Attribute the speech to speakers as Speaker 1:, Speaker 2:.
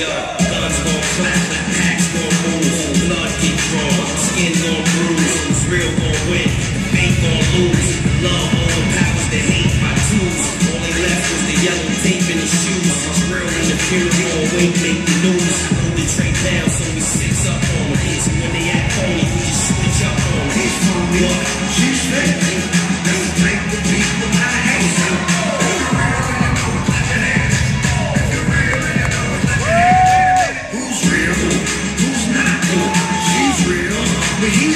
Speaker 1: Yo, guns gon' clap, hacks gon' move, blood get drawn, skin gon' bruise, real gon' win, ain't gon' lose. Love all the powers that hate my tools. All they left was the yellow tape in the shoes. Real in the pure, won't wait, make the news. Hold the train down.